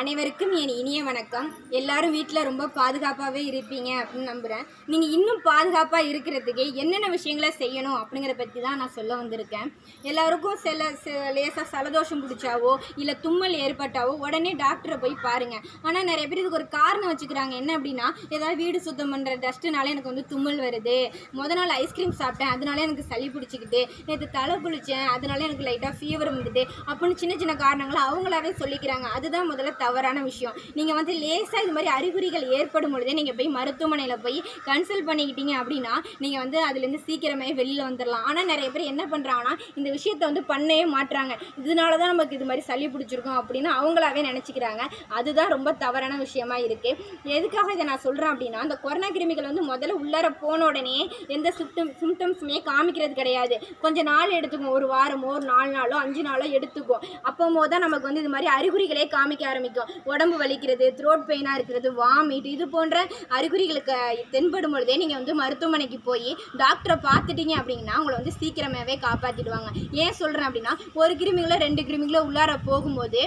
அனைவருக்கும் என் இனிய வணக்கம். எல்லாரும் வீட்டில் ரொம்ப பாதுகாப்பாகவே இருப்பீங்க அப்படின்னு நம்புகிறேன் நீங்கள் இன்னும் பாதுகாப்பாக இருக்கிறதுக்கு என்னென்ன விஷயங்களை செய்யணும் அப்படிங்கிறத பற்றி தான் நான் சொல்ல வந்திருக்கேன். எல்லாருக்கும் சில லேசாக சலதோஷம் பிடிச்சாவோ இல்லை தும்மல் ஏற்பட்டாவோ உடனே டாக்டரை போய் பாருங்கள் ஆனால் நிறைய பேர் இதுக்கு ஒரு காரணம் வச்சுக்கிறாங்க. என்ன அப்படின்னா ஏதாவது வீடு சுத்தம் பண்ணுற டஸ்ட்டுனால எனக்கு வந்து தும்மல் வருது. முத நாள் ஐஸ்கிரீம் சாப்பிட்டேன். அதனால எனக்கு சளி பிடிச்சிக்கிட்டு நேற்று தலை குளித்தேன் அதனால எனக்கு லைட்டாக ஃபீவர் வந்துட்டு அப்படின்னு சின்ன சின்ன காரணங்களை அவங்களாவே சொல்லிக்கிறாங்க. அதுதான் முதல்ல தவறான விஷயம். நீங்கள் வந்து லேசாக இது மாதிரி அறிகுறிகள் ஏற்படும் பொழுதே நீங்கள் போய் மருத்துவமனையில் போய் கன்சல்ட் பண்ணிக்கிட்டீங்க அப்படின்னா நீங்கள் வந்து அதுலேருந்து சீக்கிரமே வெளியில் வந்துடலாம் ஆனால் நிறைய பேர் என்ன பண்ணுறாங்கன்னா இந்த விஷயத்தை வந்து பண்ணவே மாட்டுறாங்க இதனால தான் நமக்கு இது மாதிரி சளி பிடிச்சிருக்கும் அப்படின்னு அவங்களாவே நினச்சிக்கிறாங்க. அதுதான் ரொம்ப தவறான விஷயமா இருக்குது எதுக்காக இதை நான் சொல்கிறேன் அப்படின்னா இந்த கொரோனா கிருமிகள் வந்து முதல்ல உள்ளார போன உடனே எந்த சிம்டம் சிம்டம்ஸுமே காமிக்கிறது கிடையாது. கொஞ்சம் நாள் எடுத்துக்கும். ஒரு வாரமோ ஒரு நாலு நாளோ அஞ்சு நாளோ எடுத்துக்கும். அப்போ தான் நமக்கு வந்து இது மாதிரி அறிகுறிகளே காமிக்க ஆரம்பிக்கும். உடம்பு வலிக்கிறது த்ரோட் பெயினாக இருக்கிறது வாமிட் இது போன்ற அறிகுறிகளுக்கு தென்படும் பொழுதே நீங்கள் வந்து மருத்துவமனைக்கு போய் டாக்டரை பார்த்துட்டீங்க அப்படின்னா உங்களை வந்து சீக்கிரமாகவே காப்பாற்றிடுவாங்க ஏன் சொல்கிறேன் அப்படின்னா ஒரு கிருமிகளோ ரெண்டு கிருமிகளோ உள்ளார போகும்போது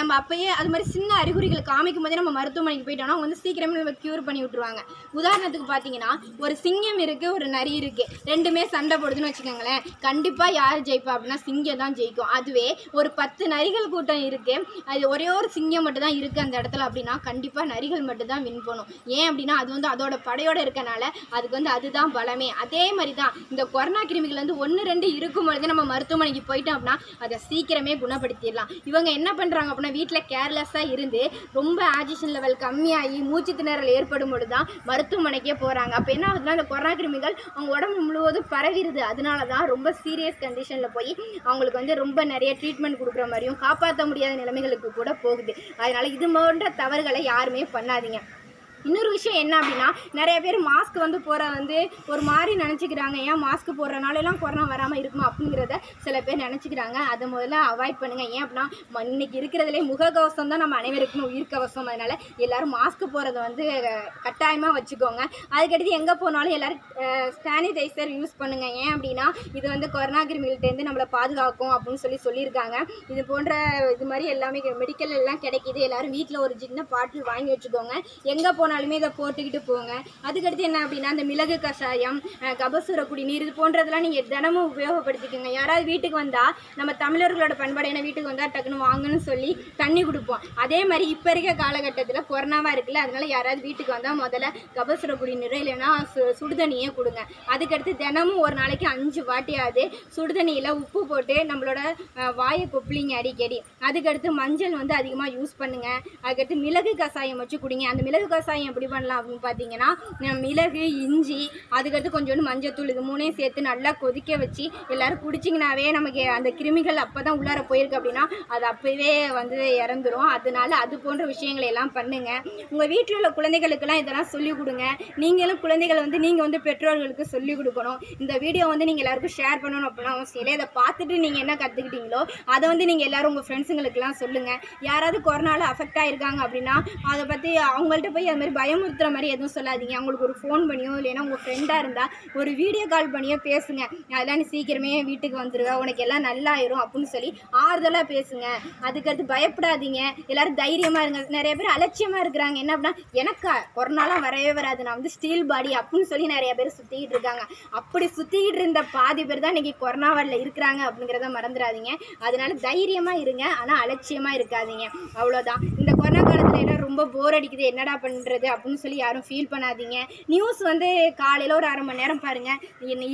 நம்ம அப்பயே அது மாதிரி சின்ன அறிகுறிகளை காமிக்கும் போதே நம்ம மருத்துவமனைக்கு போயிட்டோம்னா அவங்க வந்து சீக்கிரமே நம்ம க்யூர் பண்ணி விட்டுருவாங்க. உதாரணத்துக்கு பார்த்தீங்கன்னா ஒரு சிங்கம் இருக்குது ஒரு நரி இருக்குது ரெண்டுமே சண்டை போடுதுன்னு வச்சுக்கோங்களேன். கண்டிப்பாக யார் ஜெயிப்பா அப்படின்னா சிங்கம் தான் ஜெயிக்கும். அதுவே ஒரு பத்து நரிகள் கூட்டம் இருக்குது அது ஒரே ஒரு சிங்கம் மட்டும் தான் இருக்குது அந்த இடத்துல அப்படின்னா கண்டிப்பாக நரிகள் மட்டும் தான் வின் பண்ணும். ஏன் அப்படின்னா அது வந்து அதோட படையோடு இருக்கனால அதுக்கு வந்து அதுதான் பலமே. அதே மாதிரி தான் இந்த கொரோனா கிருமிகள் வந்து ஒன்று ரெண்டு இருக்கும் பொழுது நம்ம மருத்துவமனைக்கு போயிட்டோம் அப்படின்னா அதை சீக்கிரமே குணப்படுத்திடலாம். இவங்க என்ன பண்ணுறாங்க அப்படின்னா வீட்டில் கேர்லெஸ்ஸாக இருந்து ரொம்ப ஆக்சிஜன் லெவல் கம்மியாகி மூச்சு திணறல் ஏற்படும் பொழுது தான் மருத்துவமனைக்கே போகிறாங்க அப்போ என்ன ஆகுதுன்னா இந்த கொரோனா கிருமிகள் அவங்க உடம்பு முழுவதும் பரவிடுது. அதனால தான் ரொம்ப சீரியஸ் கண்டிஷனில் போய் அவங்களுக்கு வந்து ரொம்ப நிறைய ட்ரீட்மெண்ட் கொடுக்குற மாதிரியும் காப்பாற்ற முடியாத நிலைமைகளுக்கு கூட போகுது. அதனால் இது போன்ற தவறுகளை யாருமே பண்ணாதீங்க. இன்னொரு விஷயம் என்ன அப்படின்னா நிறைய பேர் மாஸ்க் வந்து போகிற வந்து ஒரு மாதிரி நினச்சிக்கிறாங்க. ஏன் மாஸ்க் போடுறனால எல்லாம் கொரோனா வராமல் இருக்குமா அப்படிங்கிறத சில பேர் நினச்சிக்கிறாங்க. அதை முதல்ல அவாய்ட் பண்ணுங்கள் ஏன் அப்படின்னா ம- இன்னைக்கு இருக்கிறதுலே முகக்கவசம் தான் நம்ம அனைவருக்கும் உயிர்க்கவசம் அதனால் எல்லாரும் மாஸ்க் போகிறத வந்து கட்டாயமாக வச்சுக்கோங்க. அதுக்கடுத்து எங்கே போனாலும் எல்லோரும் சானிடைசர் யூஸ் பண்ணுங்கள் ஏன் அப்படின்னா இது வந்து கொரோனா கிருமிகள்ட்டேருந்து நம்மளை பாதுகாக்கும் அப்படின்னு சொல்லி சொல்லியிருக்காங்க. இது போன்ற இது மாதிரி எல்லாமே மெடிக்கல் எல்லாம் கிடைக்கிது. எல்லோரும் வீட்டில் ஒரு சின்ன பாட்டில் வாங்கி வச்சுக்கோங்க. எங்கே போனாலும் இதை போட்டுக்கிட்டு போங்க. அதுக்கடுத்து என்ன அப்படின்னா அந்த மிளகு கஷாயம் அஹ், கபசுர குடிநீர் இது போன்றதெல்லாம் நீங்கள் தினமும் உபயோகப்படுத்திக்கோங்க. யாராவது வீட்டுக்கு வந்தால் நம்ம தமிழர்களோட பண்பாடையான வீட்டுக்கு வந்தால் டக்குன்னு வாங்கன்னு சொல்லி தண்ணி கொடுப்போம். அதே மாதிரி இப்போ இருக்க காலகட்டத்தில் கொரோனாவாக இருக்குல்ல அதனால யாராவது வீட்டுக்கு வந்தால் முதல்ல கபசுர குடிநீர் இல்லைன்னா சு சுடுதண்ணியே கொடுங்க. அதுக்கடுத்து தினமும் ஒரு நாளைக்கு அஞ்சு வாட்டியாவது சுடுதண்ணியில் உப்பு போட்டு நம்மளோட வாயை கொப்பிளிங்க அடிக்கடி. அதுக்கடுத்து மஞ்சள் வந்து அதிகமாக யூஸ் பண்ணுங்கள் அதுக்கடுத்து மிளகு கஷாயம் வச்சு குடிங்க. அந்த மிளகு கஷாயம் எப்படி பண்ணலாம் அப்படின்னு பார்த்தீங்கன்னா மிளகு இஞ்சி அதுக்கடுத்து கொஞ்சோண்டு மஞ்சத்தூள் இது மூணையும் சேர்த்து நல்லா கொதிக்க வச்சு எல்லோரும் குடிச்சிங்கனாவே நமக்கு அந்த கிருமிகள் அப்போ தான் உள்ளார போயிருக்கு அப்படின்னா அது அப்போவே வந்து இறந்துரும். அதனால அது போன்ற விஷயங்களை எல்லாம் பண்ணுங்கள் உங்கள் வீட்டில் உள்ள குழந்தைகளுக்கெல்லாம் இதெல்லாம் சொல்லிக் கொடுங்க. நீங்களும் குழந்தைகள் வந்து நீங்கள் வந்து பெற்றோர்களுக்கு சொல்லிக் கொடுக்கணும். இந்த வீடியோ வந்து நீங்கள் எல்லாருக்கும் ஷேர் பண்ணணும் அப்படின்னா அவசியம் இல்லை இதை பார்த்துட்டு நீங்கள் என்ன கற்றுக்கிட்டீங்களோ அதை வந்து நீங்கள் எல்லோரும் உங்கள் ஃப்ரெண்ட்ஸுங்களுக்கெல்லாம் சொல்லுங்கள் யாராவது கொரோனாவில் அஃபெக்ட் ஆகிருக்காங்க அப்படின்னா அதை பற்றி அவங்கள்ட்ட போய் அது மாதிரி பயமுறுத்துகிற மாதிரி எதுவும் சொல்லாதீங்க. அவங்களுக்கு ஒரு ஃபோன் பண்ணியோ இல்லைன்னா உங்கள் ஃப்ரெண்டாக இருந்தால் ஒரு வீடியோ கால் பண்ணியோ பேசுங்க. அதெல்லாம் நீ சீக்கிரமே வீட்டுக்கு வந்துடுவேன் உனக்கு எல்லாம் நல்லாயிரும் அப்படின்னு சொல்லி ஆறுதலாக பேசுங்க. அதுக்கடுத்து பயப்படாதீங்க. எல்லோரும் தைரியமாக இருங்க. நிறைய பேர் அலட்சியமாக இருக்கிறாங்க. என்ன அப்படின்னா எனக்கு கொரோனாலாம் வரவே வராது. நான் வந்து ஸ்டீல் பாடி அப்படின்னு சொல்லி நிறைய பேர் சுற்றிக்கிட்டு இருக்காங்க. அப்படி சுற்றிக்கிட்டு இருந்த பாதி பேர் தான் இன்றைக்கி கொரோனாவில் இருக்கிறாங்க அப்படிங்கிறத மறந்துடாதீங்க. அதனால தைரியமாக இருங்க. ஆனால் அலட்சியமாக இருக்காதீங்க. அவ்வளோதான் இந்த கொரோனா காலத்தில் என்ன ரொம்ப போர் அடிக்குது. என்னடா பண்ணுறது அப்படின்னு சொல்லி யாரும் ஃபீல் பண்ணாதீங்க. நியூஸ் வந்து காலையில் ஒரு அரை மணி நேரம் பாருங்கள்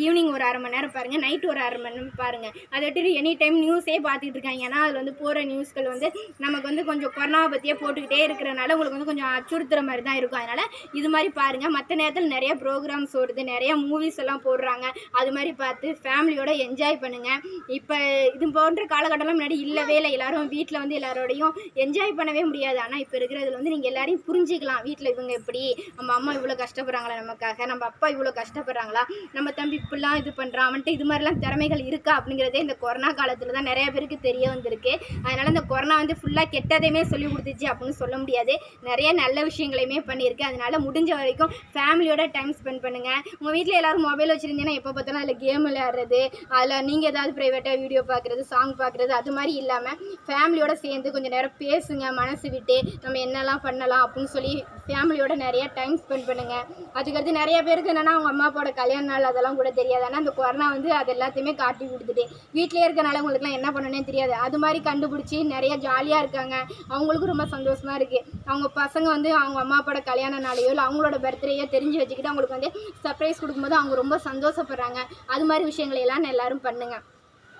ஈவினிங் ஒரு அரை மணி நேரம் பாருங்கள் நைட் ஒரு அரை மணி நேரம் பாருங்கள் அதை விட்டுட்டு எனி டைம் நியூஸே பார்த்துட்டு இருக்காங்க. ஏன்னா அதில் வந்து போகிற நியூஸ்கள் வந்து நமக்கு வந்து கொஞ்சம் கொரோனாவை பற்றியே போட்டுக்கிட்டே இருக்கிறனால உங்களுக்கு வந்து கொஞ்சம் அச்சுறுத்துற மாதிரி தான் இருக்கும். அதனால் இது மாதிரி பாருங்கள் மற்ற நேரத்தில் நிறைய ப்ரோக்ராம்ஸ் வருது நிறைய மூவிஸ் எல்லாம் போடுறாங்க. அது மாதிரி பார்த்து ஃபேமிலியோட என்ஜாய் பண்ணுங்கள் இப்போ இது போன்ற காலகட்டம்லாம் முன்னாடி இல்லவே இல்லை. எல்லாரும் வீட்டில் வந்து எல்லாரோடையும் என்ஜாய் பண்ணவே முடியாது. ஆனால் இப்போ இருக்கிறதுல வந்து நீங்கள் எல்லாரையும் புரிஞ்சிக்கலாம். வீட்டில் இவங்க எப்படி? நம்ம அம்மா இவ்வளோ கஷ்டப்படுறாங்களா நமக்காக? நம்ம அப்பா இவ்வளோ கஷ்டப்படுறாங்களா? நம்ம தம்பி இப்படிலாம் இது பண்ணுறான் அவன்ட்டு இது மாதிரிலாம் திறமைகள் இருக்கா அப்படிங்கிறதே இந்த கொரோனா காலத்தில் தான் நிறைய பேருக்கு தெரிய வந்திருக்கு. அதனால் இந்த கொரோனா வந்து ஃபுல்லாக கெட்டதையுமே சொல்லி கொடுத்துச்சு அப்படின்னு சொல்ல முடியாது. நிறைய நல்ல விஷயங்களையுமே பண்ணியிருக்கு. அதனால் முடிஞ்ச வரைக்கும் ஃபேமிலியோட டைம் ஸ்பெண்ட் பண்ணுங்கள் உங்கள் வீட்டில் எல்லோரும் மொபைல் வச்சுருந்தீங்கன்னா எப்போ பார்த்தாலும் அதில் கேம் விளையாடுறது அதில் நீங்கள் ஏதாவது ப்ரைவேட்டாக வீடியோ பார்க்குறது சாங் பார்க்குறது அது மாதிரி இல்லாமல் ஃபேமிலியோட சேர்ந்து கொஞ்சம் நேரம் பேசுங்க மனசு விட்டு நம்ம என்னெல்லாம் பண்ணலாம் அப்படின்னு சொல்லி ஃபேமிலியோட நிறைய டைம் ஸ்பெண்ட் பண்ணுங்கள் அதுக்கடுத்து நிறைய பேருக்கு என்னென்னா அவங்க அம்மா அப்பாவோட கல்யாண நாள் அதெல்லாம் கூட தெரியாது. ஆனால் அந்த கொரோனா வந்து அது எல்லாத்தையுமே காட்டி கொடுத்துட்டு வீட்டிலே இருக்கனால உங்களுக்குலாம் என்ன பண்ணணும்னே தெரியாது. அது மாதிரி கண்டுபிடிச்சி நிறைய ஜாலியாக இருக்காங்க. அவங்களுக்கும் ரொம்ப சந்தோஷமாக இருக்குது அவங்க பசங்க வந்து அவங்க அம்மா அப்பாவோட கல்யாண நாளையோ இல்லை அவங்களோட பர்த்டேயோ தெரிஞ்சு வச்சுக்கிட்டு அவங்களுக்கு வந்து சர்ப்ரைஸ் கொடுக்கும்போது அவங்க ரொம்ப சந்தோஷப்படுறாங்க. அது மாதிரி விஷயங்களை எல்லாம் எல்லாரும் பண்ணுங்கள்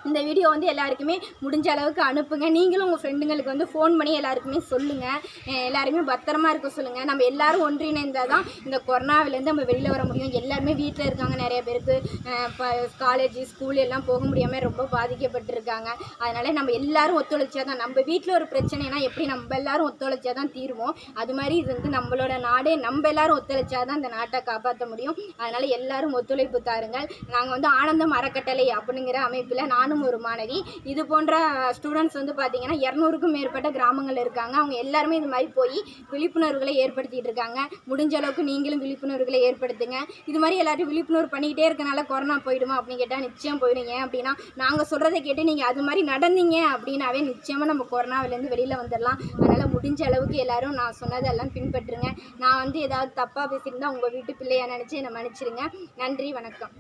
இந்த வீடியோ வந்து எல்லாருக்குமே முடிஞ்ச அளவுக்கு அனுப்புங்க. நீங்களும் உங்கள் ஃப்ரெண்டுங்களுக்கு வந்து ஃபோன் பண்ணி எல்லாருக்குமே சொல்லுங்கள் எல்லாருமே பத்திரமா இருக்க சொல்லுங்கள் நம்ம எல்லாரும் ஒன்றிணைந்தால் தான் இந்த கொரோனாவிலேருந்து நம்ம வெளியில் வர முடியும். எல்லாருமே வீட்டில் இருக்காங்க நிறைய பேருக்கு. காலேஜ் ஸ்கூல் எல்லாம் போக முடியாமல் ரொம்ப பாதிக்கப்பட்டிருக்காங்க. அதனால் நம்ம எல்லாரும் ஒத்துழைச்சா தான் நம்ம வீட்டில் ஒரு பிரச்சனைனா எப்படி நம்ம எல்லாரும் ஒத்துழைச்சா தான் தீருவோம்? அது மாதிரி இது வந்து நம்மளோட நாடே நம்ம எல்லோரும் ஒத்துழைச்சா தான் இந்த நாட்டை காப்பாற்ற முடியும். அதனால் எல்லோரும் ஒத்துழைப்பு தாருங்கள். நாங்கள் வந்து ஆனந்தம் அறக்கட்டளை அப்படிங்கிற அமைப்பில் நானும் ஒரு மாணவி. இது போன்ற ஸ்டூடெண்ட்ஸ் வந்து பார்த்தீங்கன்னா இரநூறுக்கும் மேற்பட்ட கிராமங்கள் இருக்காங்க. அவங்க எல்லாருமே இது மாதிரி போய் விழிப்புணர்வுகளை ஏற்படுத்திகிட்டு இருக்காங்க. முடிஞ்ச அளவுக்கு நீங்களும் விழிப்புணர்வுகளை ஏற்படுத்துங்க. இது மாதிரி எல்லாரும் விழிப்புணர்வு பண்ணிக்கிட்டே இருக்கனால கொரோனா போயிடுமா அப்படின்னு கேட்டால் நிச்சயம் போயிடுங்க அப்படின்னா நாங்கள் சொல்கிறத கேட்டு நீங்கள் அது மாதிரி நடந்தீங்க அப்படின்னாவே நிச்சயமாக நம்ம கொரோனாவிலேருந்து வெளியில் வந்துடலாம் அதனால் முடிஞ்ச அளவுக்கு எல்லாரும் நான் சொன்னதெல்லாம் பின்பற்றுங்க. நான் வந்து ஏதாவது தப்பாக பேசியிருந்தால் உங்கள் வீட்டு பிள்ளையா நினச்சி என்னை மன்னிச்சிடுங்க நன்றி வணக்கம்.